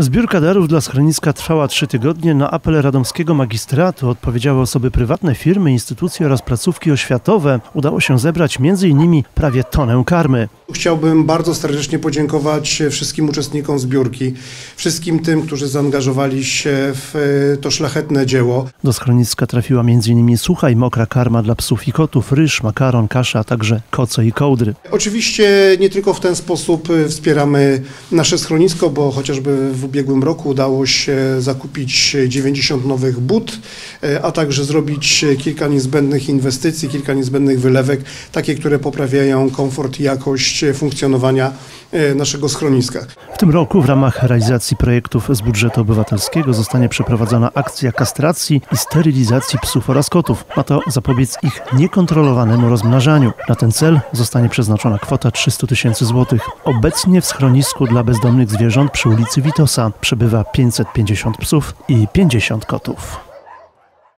Zbiórka darów dla schroniska trwała trzy tygodnie. Na apel radomskiego magistratu odpowiedziały osoby prywatne, firmy, instytucje oraz placówki oświatowe. Udało się zebrać m.in. prawie tonę karmy. Chciałbym bardzo serdecznie podziękować wszystkim uczestnikom zbiórki, wszystkim tym, którzy zaangażowali się w e, to szlachetne dzieło. Do schroniska trafiła m.in. sucha i mokra karma dla psów i kotów, ryż, makaron, kasza, a także koce i kołdry. Oczywiście nie tylko w ten sposób e, wspieramy nasze schronisko, bo chociażby w ubiegłym roku udało się zakupić 90 nowych but, e, a także zrobić kilka niezbędnych inwestycji, kilka niezbędnych wylewek, takie, które poprawiają komfort i jakość funkcjonowania e, naszego schroniska. W tym roku w ramach realizacji projektów z budżetu obywatelskiego zostanie przeprowadzona akcja kastracji i sterylizacji psów oraz kotów. Ma to zapobiec ich niekontrolowanemu rozmnażaniu. Na ten cel zostanie przeznaczona kwota 300 tysięcy złotych. Obecnie w schronisku dla bezdomnych zwierząt przy ulicy Witosa przebywa 550 psów i 50 kotów.